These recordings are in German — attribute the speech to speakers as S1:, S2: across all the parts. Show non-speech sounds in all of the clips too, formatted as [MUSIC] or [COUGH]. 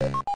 S1: Hallo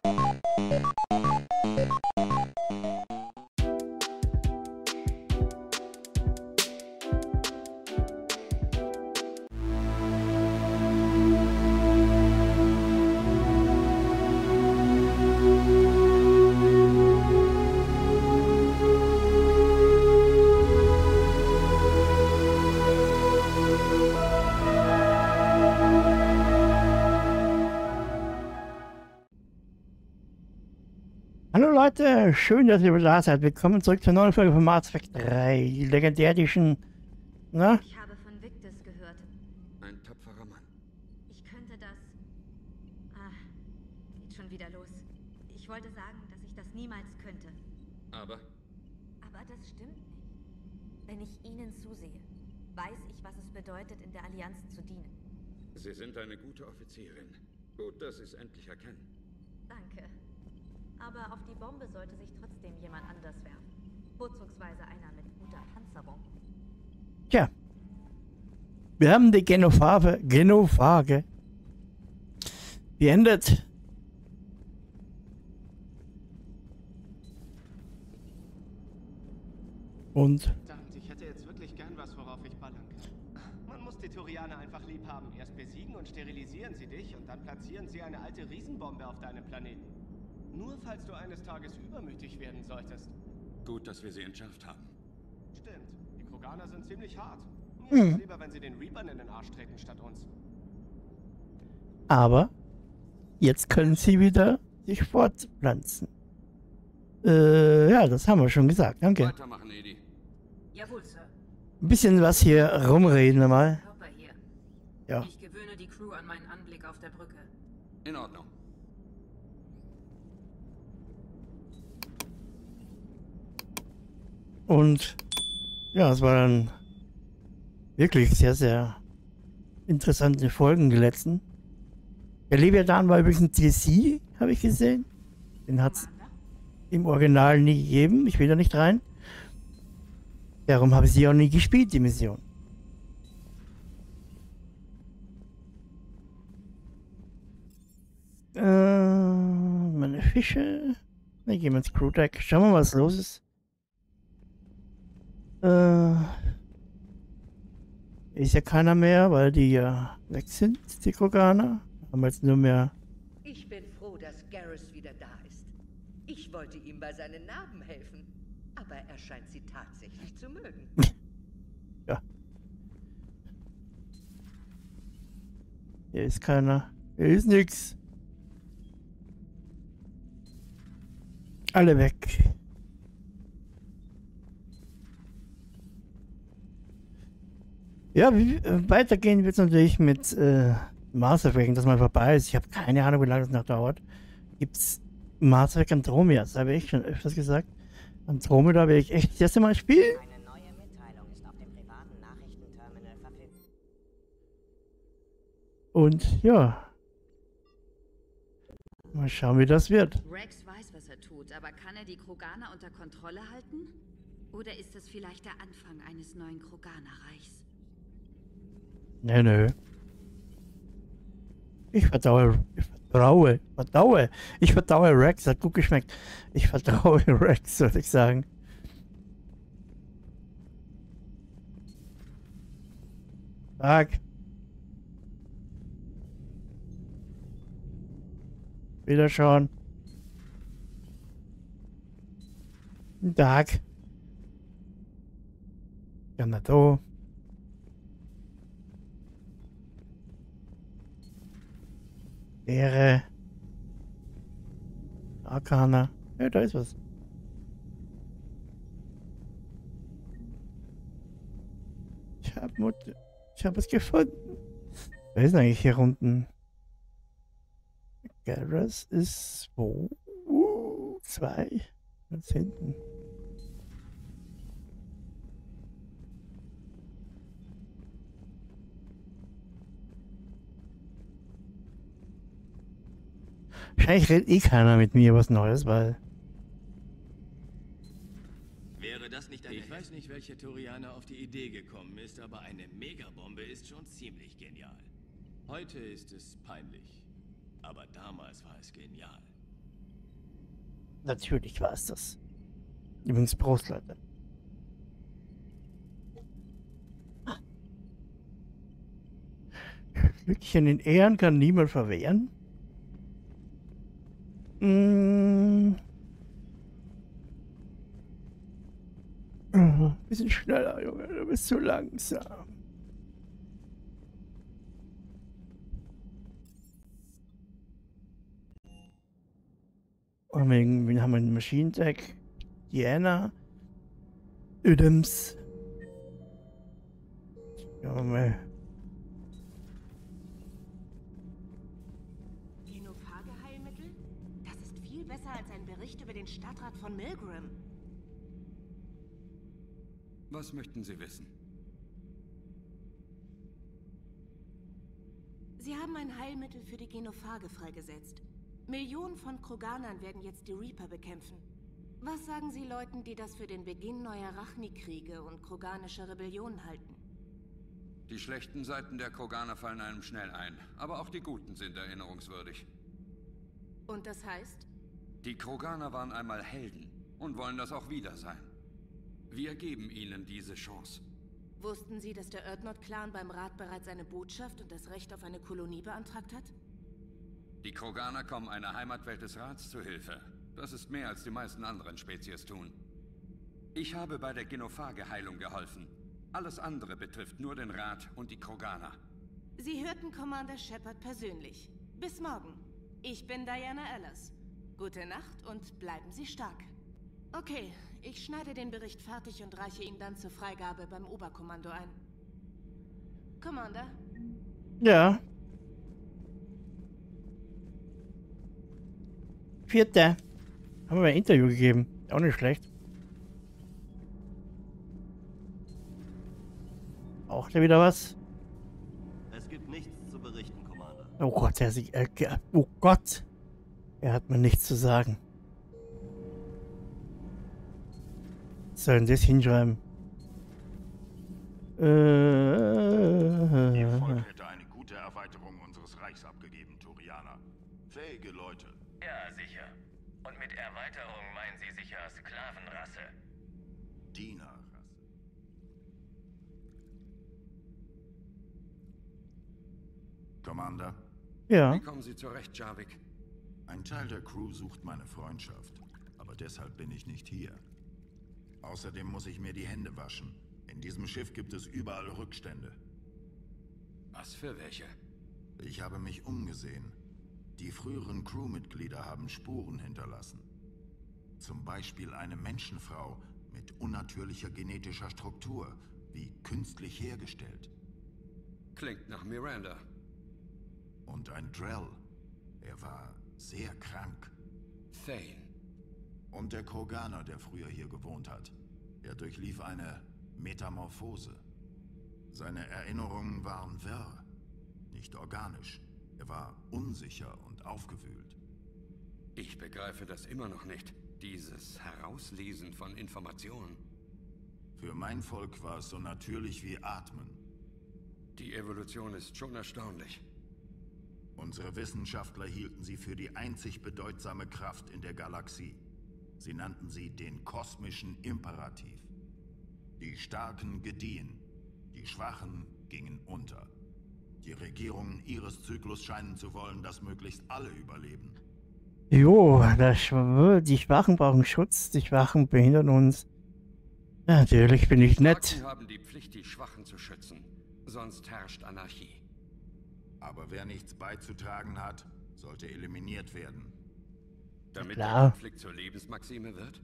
S1: Leute, schön, dass ihr wieder da seid. Willkommen zurück zur neuen Folge von Mass Effect 3. Die legendärischen, na?
S2: Ich habe von Victus gehört.
S3: Ein tapferer Mann.
S2: Ich könnte das. Ah, geht schon wieder los. Ich wollte sagen, dass ich das niemals könnte.
S3: Aber
S2: Aber das stimmt nicht. Wenn ich Ihnen zusehe, weiß ich, was es bedeutet, in der Allianz zu dienen.
S3: Sie sind eine gute Offizierin. Gut, dass Sie es endlich erkennen.
S2: Danke. Aber auf die Bombe sollte sich trotzdem jemand anders werfen. Vorzugsweise einer mit guter Panzerung.
S1: Tja. Wir haben die Genophage, Genophage beendet. Und
S4: Verdammt, ich hätte jetzt wirklich gern was, worauf ich ballern kann. Man muss die Turianer einfach lieb haben. Erst besiegen und sterilisieren sie dich und dann platzieren sie eine alte Riesenbombe auf deinem Planeten. Nur falls du eines Tages übermütig werden solltest.
S3: Gut, dass wir sie entschärft haben.
S4: Stimmt, die Kroganer sind ziemlich hart. Mir ist es lieber, wenn sie den Reapern in den Arsch treten statt uns.
S1: aber jetzt können sie wieder sich fortpflanzen. Äh, ja, das haben wir schon gesagt. Danke.
S3: Weitermachen, Edi.
S5: Jawohl, Sir.
S1: Ein bisschen was hier rumreden wir mal. Ja.
S5: Ich gewöhne die Crew an meinen Anblick auf der Brücke.
S3: In Ordnung.
S1: Und ja, es waren wirklich sehr, sehr interessante Folgen die letzten. Der Leviathan war übrigens ein DLC, habe ich gesehen. Den hat es im Original nie gegeben. Ich will da nicht rein. Darum habe ich sie auch nie gespielt, die Mission. Äh, meine Fische. Wir gehen ins Crew Deck. Schauen wir mal, was los ist. Äh, ist ja keiner mehr, weil die ja weg sind, die Kroganer. Haben wir jetzt nur mehr.
S6: Ich bin froh, dass Garrus wieder da ist. Ich wollte ihm bei seinen Narben helfen, aber er scheint sie tatsächlich zu mögen. [LAUGHS]
S1: Ja. Hier ist keiner. Hier ist nix. Alle weg. Ja, wie, äh, weitergehen wird es natürlich mit äh, Mass Effect, dass mal vorbei ist. Ich habe keine Ahnung, wie lange das noch dauert. Gibt's Mass Effect Andromeda? Das habe ich schon öfters gesagt. Andromeda werde ich echt das erste Mal spielen.
S7: Eine neue Mitteilung ist auf dem privaten Nachrichtenterminal verfügbar.
S1: Und ja. Mal schauen, wie das wird.
S2: Rex weiß, was er tut, aber kann er die Kroganer unter Kontrolle halten? Oder ist das vielleicht der Anfang eines neuen Kroganerreichs?
S1: Nö, nö. Ich vertraue, ich vertraue, vertraue. Ich vertraue Rex, hat gut geschmeckt. Ich vertraue [LAUGHS] Rex, würde ich sagen. Tag. Wieder schon. Tag. Ja, na do. Ehre. Arkana. Ja, da ist was. Ich hab Mut. Ich hab was gefunden. Wer ist denn eigentlich hier unten? Garrus ist wo? Uh, zwei. Ganz hinten. Wahrscheinlich redet eh keiner mit mir was Neues, weil.
S4: Wäre das nicht eine... Ich weiß nicht, welcher Turianer auf die Idee gekommen ist, aber eine Megabombe ist schon ziemlich genial. Heute ist es peinlich. Aber damals war es genial.
S1: Natürlich war es das. Übrigens Prost, Leute. Glückchen in Ehren kann niemand verwehren. Mm. Oh, bisschen schneller, Junge, du bist zu langsam. Und wegen, wen haben wir Machine Tech? Diana. Adams. Ja, mal.
S8: Bericht über den Stadtrat von Milgram.
S3: Was möchten Sie wissen?
S8: Sie haben ein Heilmittel für die Genophage freigesetzt. Millionen von Kroganern werden jetzt die Reaper bekämpfen. Was sagen Sie Leuten, die das für den Beginn neuer Rachni-Kriege und kroganischer Rebellion halten?
S3: Die schlechten Seiten der Kroganer fallen einem schnell ein, aber auch die guten sind erinnerungswürdig.
S8: Und das heißt?
S3: Die Kroganer waren einmal Helden und wollen das auch wieder sein. Wir geben ihnen diese Chance.
S8: Wussten Sie, dass der Erdnot-Clan beim Rat bereits eine Botschaft und das Recht auf eine Kolonie beantragt hat?
S3: Die Kroganer kommen einer Heimatwelt des Rats zu Hilfe. Das ist mehr als die meisten anderen Spezies tun. Ich habe bei der Genophage-Heilung geholfen. Alles andere betrifft nur den Rat und die Kroganer.
S8: Sie hörten Commander Shepard persönlich. Bis morgen. Ich bin Diana Ellis. Gute Nacht und bleiben Sie stark. Okay, ich schneide den Bericht fertig und reiche ihn dann zur Freigabe beim Oberkommando ein. Commander,
S1: Ja. Vierte. Haben wir ein Interview gegeben. Auch nicht schlecht. Auch da wieder was?
S9: Es gibt nichts zu berichten, Commander.
S1: Oh Gott, er sich. Äh, oh Gott. Er hat mir nichts zu sagen. Was soll denn das hinschreiben? Äh,
S10: Ihr Volk hätte eine gute Erweiterung unseres Reichs abgegeben, Turianer. Fähige Leute.
S11: Ja, sicher. Und mit Erweiterung meinen Sie sicher Sklavenrasse.
S10: Dienerrasse. Commander,
S1: ja.
S3: Wie kommen Sie zurecht, Jarvik?
S10: Ein Teil der Crew sucht meine Freundschaft. Aber deshalb bin ich nicht hier. Außerdem muss ich mir die Hände waschen. In diesem Schiff gibt es überall Rückstände.
S3: Was für welche?
S10: Ich habe mich umgesehen. Die früheren Crewmitglieder haben Spuren hinterlassen. Zum Beispiel eine Menschenfrau mit unnatürlicher genetischer Struktur, wie künstlich hergestellt.
S3: Klingt nach Miranda.
S10: Und ein Drell. Er war sehr krank.
S3: Thane.
S10: Und der Kroganer, der früher hier gewohnt hat. Er durchlief eine Metamorphose. Seine Erinnerungen waren wirr, nicht organisch. Er war unsicher und aufgewühlt.
S3: Ich begreife das immer noch nicht. Dieses Herauslesen von Informationen.
S10: Für mein Volk war es so natürlich wie Atmen.
S3: Die Evolution ist schon erstaunlich.
S10: Unsere Wissenschaftler hielten sie für die einzig bedeutsame Kraft in der Galaxie. Sie nannten sie den kosmischen Imperativ. Die Starken gediehen, die Schwachen gingen unter. Die Regierungen ihres Zyklus scheinen zu wollen, dass möglichst alle überleben.
S1: Jo, die Schwachen brauchen Schutz, die Schwachen behindern uns. Natürlich bin ich nett.
S3: Starken haben die Pflicht, die Schwachen zu schützen. Sonst herrscht Anarchie.
S10: Aber wer nichts beizutragen hat, sollte eliminiert werden.
S3: Damit
S1: klar.
S3: der Konflikt zur Lebensmaxime wird?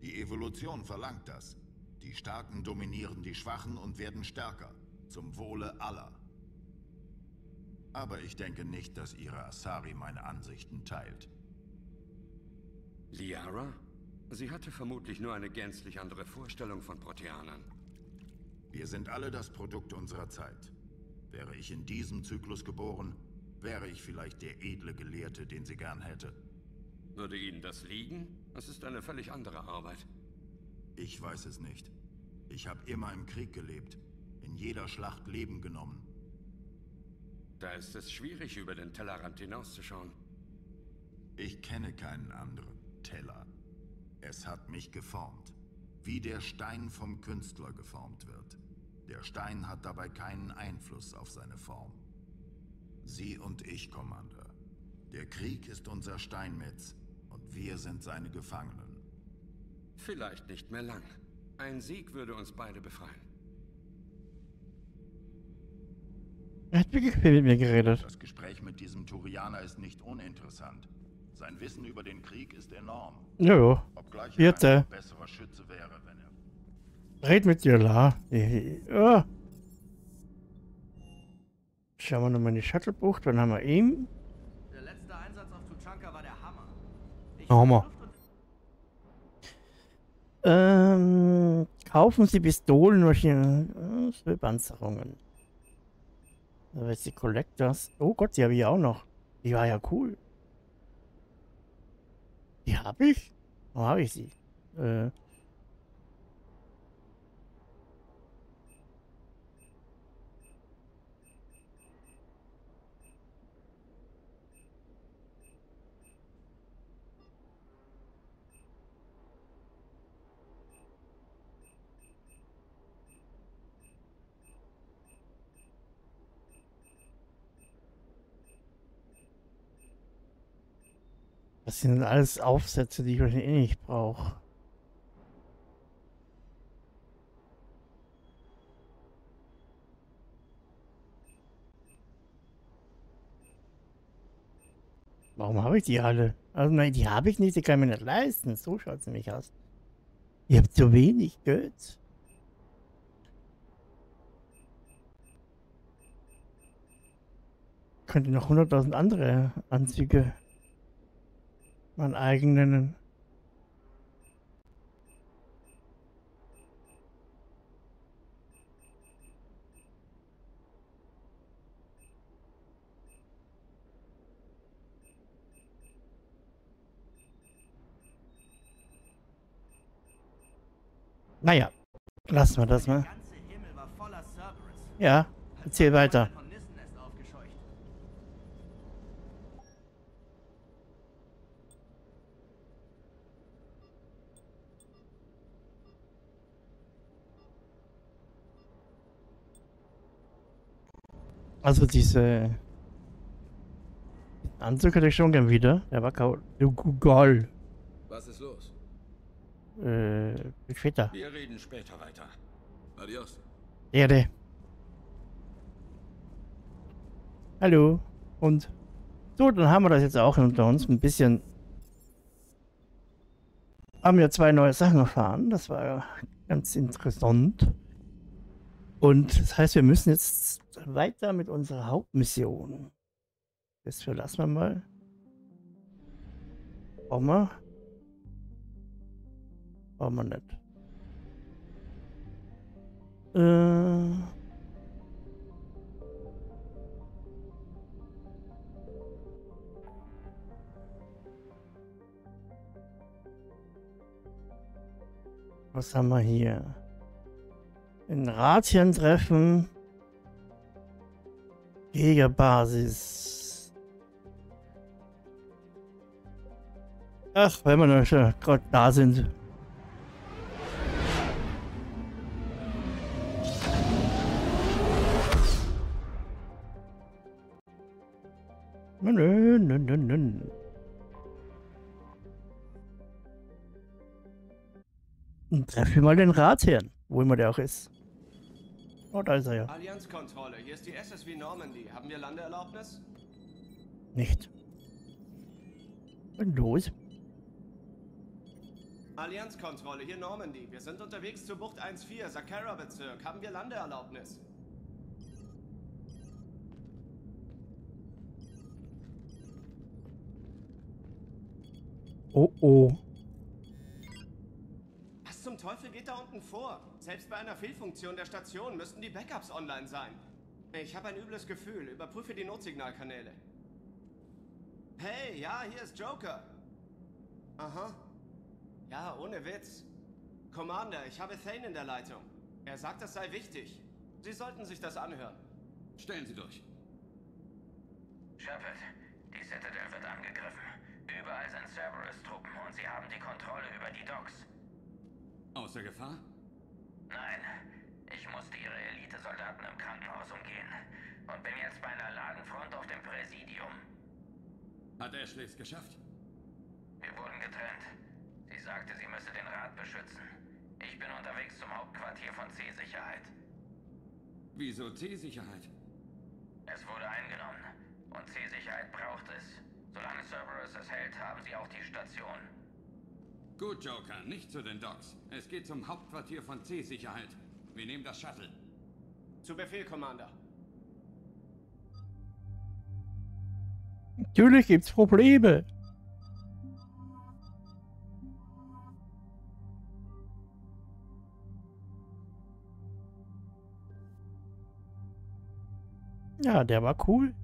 S10: Die Evolution verlangt das. Die Starken dominieren die Schwachen und werden stärker. Zum Wohle aller. Aber ich denke nicht, dass Ihre Asari meine Ansichten teilt.
S3: Liara? Sie hatte vermutlich nur eine gänzlich andere Vorstellung von Proteanern.
S10: Wir sind alle das Produkt unserer Zeit. Wäre ich in diesem Zyklus geboren, wäre ich vielleicht der edle Gelehrte, den sie gern hätte.
S3: Würde Ihnen das liegen? Es ist eine völlig andere Arbeit.
S10: Ich weiß es nicht. Ich habe immer im Krieg gelebt, in jeder Schlacht Leben genommen.
S3: Da ist es schwierig, über den Tellerrand hinauszuschauen.
S10: Ich kenne keinen anderen Teller. Es hat mich geformt. Wie der Stein vom Künstler geformt wird. Der Stein hat dabei keinen Einfluss auf seine Form. Sie und ich, Commander. Der Krieg ist unser Steinmetz und wir sind seine Gefangenen.
S3: Vielleicht nicht mehr lang. Ein Sieg würde uns beide befreien.
S1: Er hat wirklich viel mit mir geredet.
S10: Das Gespräch mit diesem Turianer ist nicht uninteressant. Sein Wissen über den Krieg ist enorm.
S1: Jojo.
S10: Obgleich er ein besserer Schütze wäre, wenn er...
S1: Red mit dir, La. Ja. Schauen wir nochmal in die Shuttle-Bucht. Dann haben wir ihn.
S4: Der letzte Einsatz auf Tuchanka war der Hammer. Ich
S1: Hammer. Ähm, kaufen Sie Pistolen durch äh, für Panzerungen. Da ist die Collectors. Oh Gott, die habe ich auch noch. Die war ja cool. Die habe ich? Wo habe ich sie? Äh. Das sind alles Aufsätze, die ich wahrscheinlich eh nicht brauche. Warum habe ich die alle? Also nein, die habe ich nicht, die kann ich mir nicht leisten. So schaut es nämlich aus. Ihr habt zu wenig Geld. Könnte noch 100.000 andere Anzüge meinen eigenen. Naja, lassen wir das mal. Ja, erzähl weiter. Also diese Anzug hätte ich schon gern wieder. Der war geil.
S12: Was ist los?
S1: Äh, bis später.
S3: Wir reden später weiter.
S12: Adios.
S1: Erde. Hallo. Und so, dann haben wir das jetzt auch unter uns. Ein bisschen haben wir zwei neue Sachen erfahren. Das war ganz interessant. Und das heißt, wir müssen jetzt weiter mit unserer Hauptmission. Das verlassen wir mal. Brauchen wir? Brauchen wir nicht. Äh. Was haben wir hier? In Ratien treffen. Jägerbasis. Ach, wenn wir noch schon gerade da sind. Nö, nö, nö, nö, treffen wir mal den Ratsherrn, wo immer der auch ist. Oh, da ist er ja.
S4: Allianzkontrolle, hier ist die SSW Normandy. Haben wir Landeerlaubnis?
S1: Nicht. Und los.
S4: Allianzkontrolle, hier Normandy. Wir sind unterwegs zur Bucht 1-4, Sakara-Bezirk. Haben wir Landeerlaubnis?
S1: Oh oh.
S4: Teufel geht da unten vor? Selbst bei einer Fehlfunktion der Station müssten die Backups online sein. Ich habe ein übles Gefühl. Überprüfe die Notsignalkanäle. Hey, ja, hier ist Joker. Aha. Ja, ohne Witz. Commander, ich habe Thane in der Leitung. Er sagt, das sei wichtig. Sie sollten sich das anhören.
S3: Stellen Sie durch.
S11: Shepard, die Citadel wird angegriffen. Überall Docs.
S3: Außer Gefahr?
S11: Nein, ich musste ihre Elitesoldaten im Krankenhaus umgehen und bin jetzt bei einer Ladenfront auf dem Präsidium.
S3: Hat Ashley es geschafft?
S11: Wir wurden getrennt. Sie sagte, sie müsse den Rat beschützen. Ich bin unterwegs zum Hauptquartier von C-Sicherheit.
S3: Wieso C-Sicherheit?
S11: Es wurde eingenommen und C-Sicherheit braucht es. Solange Cerberus es hält, haben sie auch die Station.
S3: Gut, Joker, nicht zu den Docks. Es geht zum Hauptquartier von C-Sicherheit. Wir nehmen das Shuttle.
S4: Zu Befehl, Commander.
S1: Natürlich gibt's Probleme. Ja, der war cool.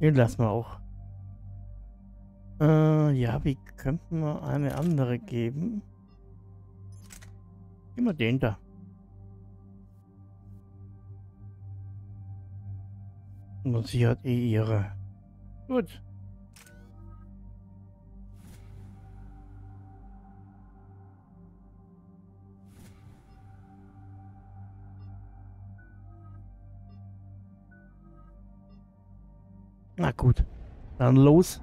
S1: Den lassen wir auch. Äh, ja, wie könnten wir eine andere geben? Immer den da. Und sie hat eh ihre. Gut. Na gut. Dann los.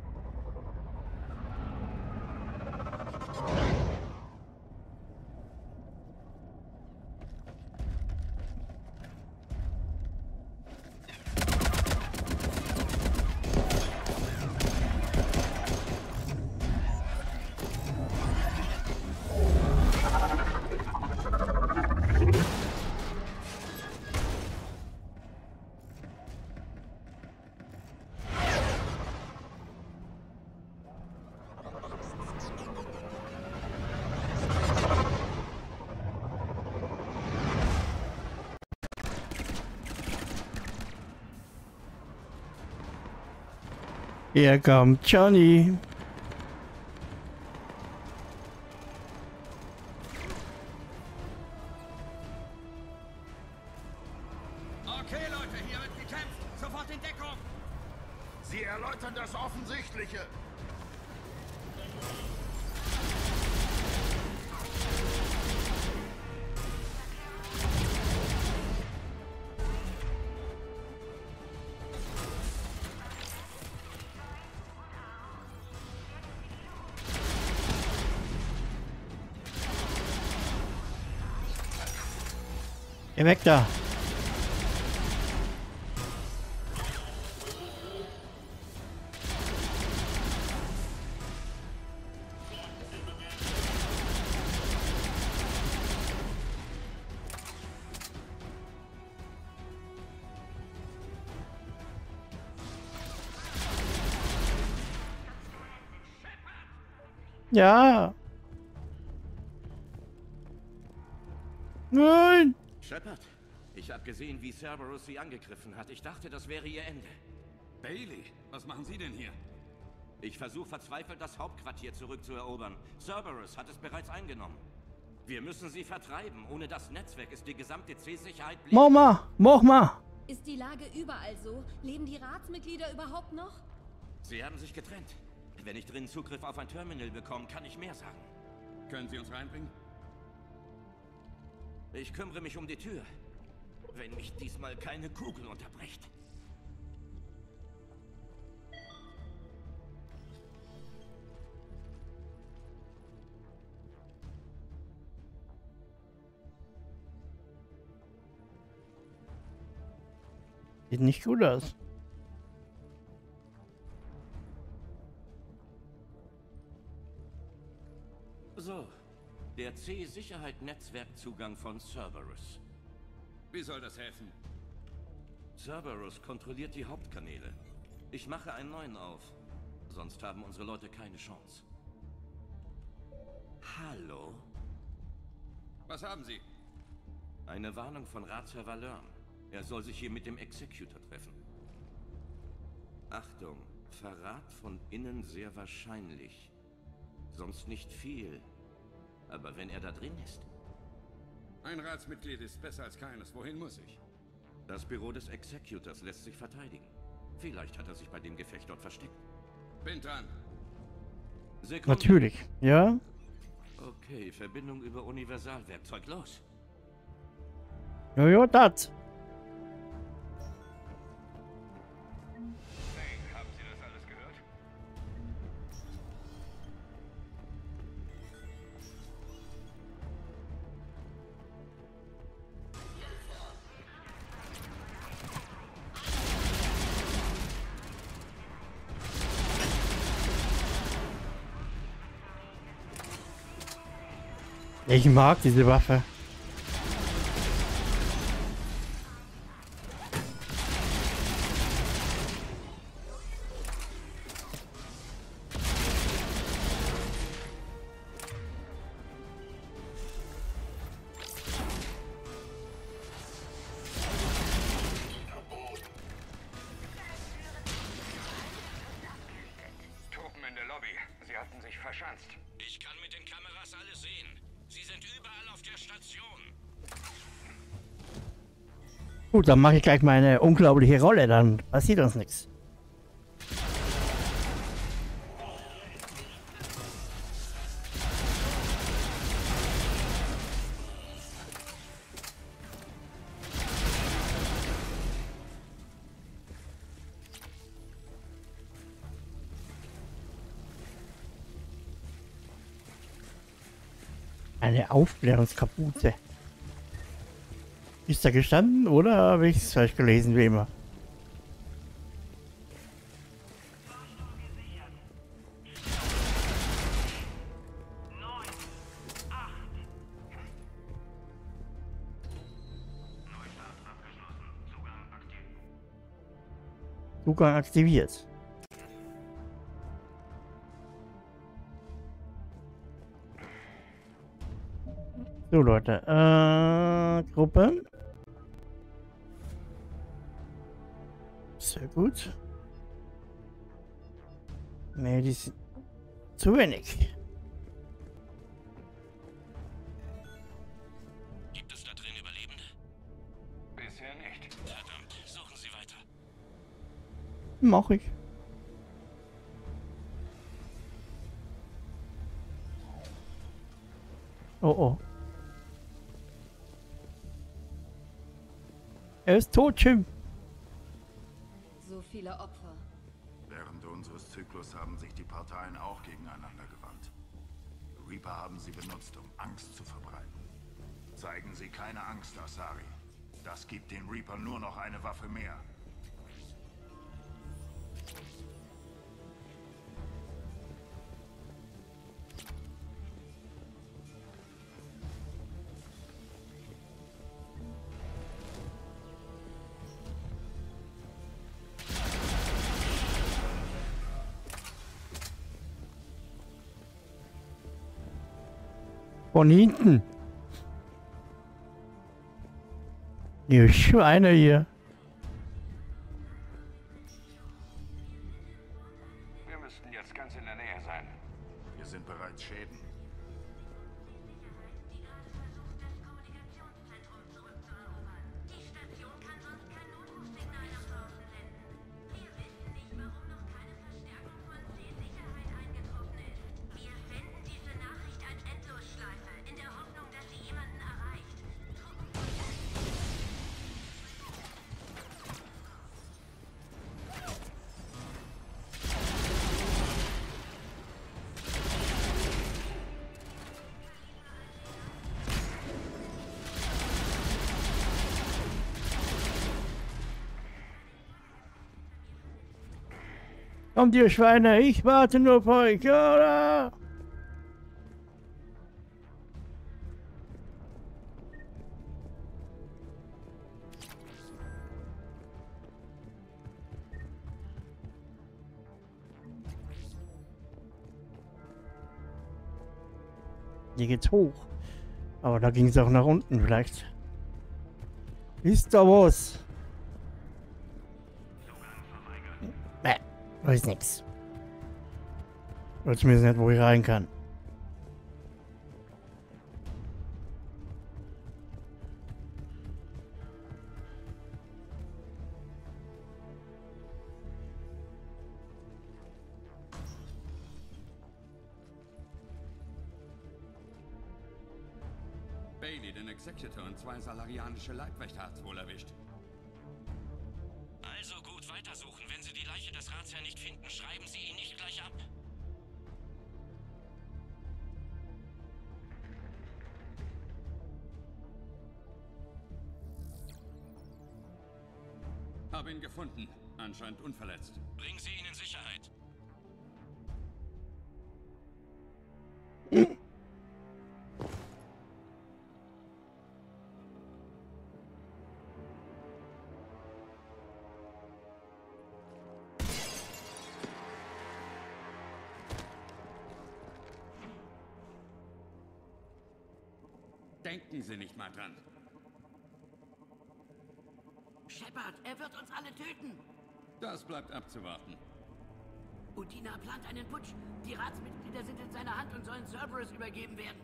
S1: Hier kommt Johnny. Geh weg da.
S13: Gesehen, wie Cerberus sie angegriffen hat. Ich dachte, das wäre ihr Ende.
S3: Bailey, was machen Sie denn hier?
S13: Ich versuche verzweifelt, das Hauptquartier zurückzuerobern. Cerberus hat es bereits eingenommen. Wir müssen sie vertreiben. Ohne das Netzwerk ist die gesamte C-Sicherheit...
S1: Mach mal, mach mal.
S14: Ist die Lage überall so? Leben die Ratsmitglieder überhaupt noch?
S13: Sie haben sich getrennt. Wenn ich drin Zugriff auf ein Terminal bekomme, kann ich mehr sagen.
S3: Können Sie uns reinbringen?
S13: Ich kümmere mich um die Tür. Wenn mich diesmal keine Kugel unterbricht.
S1: Sieht nicht gut aus.
S13: So, der C-Sicherheit-Netzwerkzugang von Cerberus.
S3: Wie soll das helfen?
S13: Cerberus kontrolliert die Hauptkanäle. Ich mache einen neuen auf. Sonst haben unsere Leute keine Chance. Hallo?
S3: Was haben Sie?
S13: Eine Warnung von Ratsherr Valern. Er soll sich hier mit dem Executor treffen. Achtung, Verrat von innen sehr wahrscheinlich. Sonst nicht viel. Aber wenn er da drin ist.
S3: Ein Ratsmitglied ist besser als keines. Wohin muss ich?
S13: Das Büro des Executors lässt sich verteidigen. Vielleicht hat er sich bei dem Gefecht dort versteckt.
S3: Bin dran.
S13: Sekunde.
S1: Natürlich, ja.
S13: Okay. Verbindung über Universalwerkzeug. Los.
S1: Jojo, das. Ich mag diese Waffe.
S3: Truppen in der Lobby. Sie hatten sich verschanzt.
S1: Gut, dann mache ich gleich meine unglaubliche Rolle, dann passiert uns nichts. Eine Aufklärungskapuze. Ist da gestanden oder habe ich es falsch gelesen, wie immer? Zugang aktiviert. So Leute, äh, Gruppe. Sehr gut. Nee, die sind zu wenig.
S13: Gibt es da drin Überlebende?
S3: Bisher nicht.
S13: Verdammt, suchen Sie weiter.
S1: Mach ich. Oh oh. Er ist tot, Jim.
S2: Viele Opfer.
S10: Während unseres Zyklus haben sich die Parteien auch gegeneinander gewandt. Reaper haben sie benutzt, um Angst zu verbreiten. Zeigen Sie keine Angst, Asari. Das gibt den Reaper nur noch eine Waffe mehr.
S1: Von hinten. Ihr Schweine hier.
S3: Wir müssten jetzt ganz in der Nähe sein.
S10: Hier sind bereits Schäden.
S1: Kommt ihr Schweine, ich warte nur auf euch, oder? Hier geht's hoch. Aber da ging es auch nach unten vielleicht. Ist da was? Weiß nix. Oder zumindest nicht, wo ich rein kann.
S3: Hab ihn gefunden. Anscheinend unverletzt.
S13: Bringen Sie ihn in Sicherheit.
S3: Denken Sie nicht mal dran.
S15: Er wird uns alle töten.
S3: Das bleibt abzuwarten.
S15: Udina plant einen Putsch. Die Ratsmitglieder sind in seiner Hand und sollen Cerberus übergeben werden.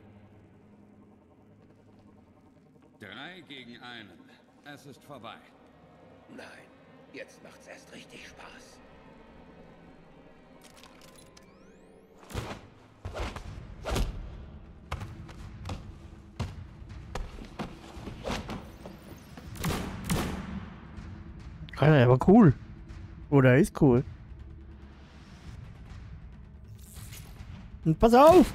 S3: Drei gegen einen. Es ist vorbei.
S16: Nein, jetzt macht's erst richtig Spaß.
S1: Alter, er war cool. Oder er ist cool. Und pass auf!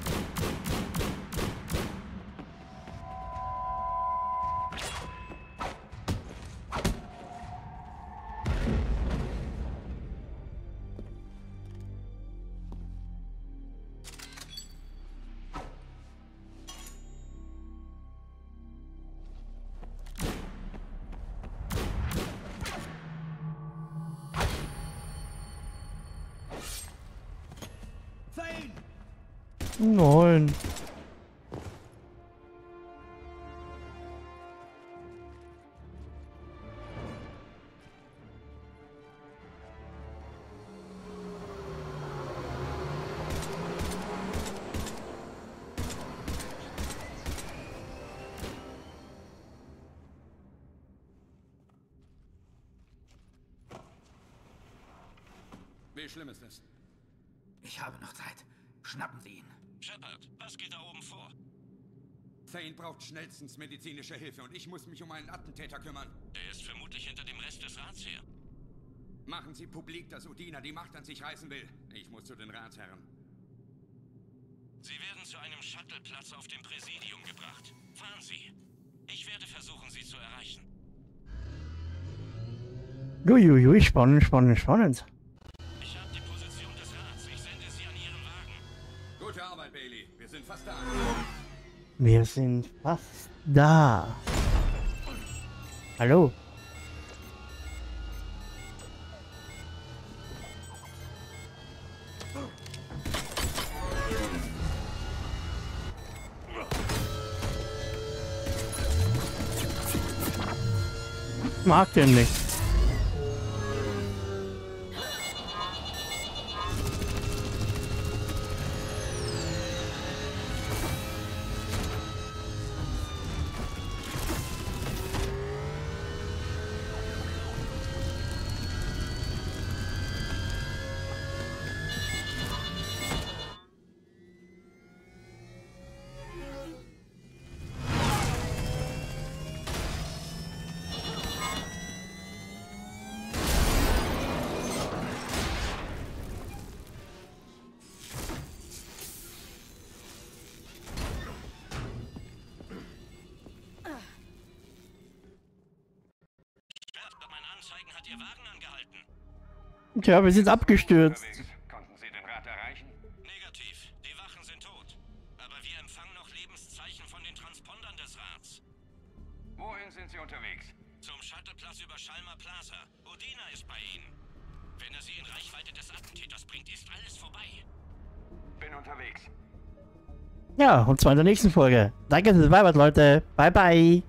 S3: Wie schlimm ist es?
S16: Ich habe noch Zeit. Schnappen Sie ihn.
S13: Shepard, was geht da oben vor?
S3: Thane braucht schnellstens medizinische Hilfe und ich muss mich um einen Attentäter kümmern.
S13: Er ist vermutlich hinter dem Rest des Rats her.
S3: Machen Sie publik, dass Udina die Macht an sich reißen will. Ich muss zu den Ratsherren.
S13: Sie werden zu einem Shuttleplatz auf dem Präsidium gebracht. Fahren Sie. Ich werde versuchen, Sie zu erreichen.
S1: Uiuiui, spannend, spannend, spannend.
S3: Wir sind fast da.
S1: Hallo? Mag den nicht.
S13: Ihr Wagen angehalten.
S1: Tja, wir sind abgestürzt.
S3: Konnten Sie den Rat erreichen?
S13: Negativ. Die Wachen sind tot. Aber wir empfangen noch Lebenszeichen von den Transpondern des Rats.
S3: Wohin sind Sie unterwegs?
S13: Zum Shuttleplatz über Schalmer Plaza. Odina ist bei Ihnen. Wenn er Sie in Reichweite des Attentäters bringt, ist alles vorbei.
S3: Bin unterwegs.
S1: Ja, und zwar in der nächsten Folge. Danke fürs Beibart, Leute. Bye, bye.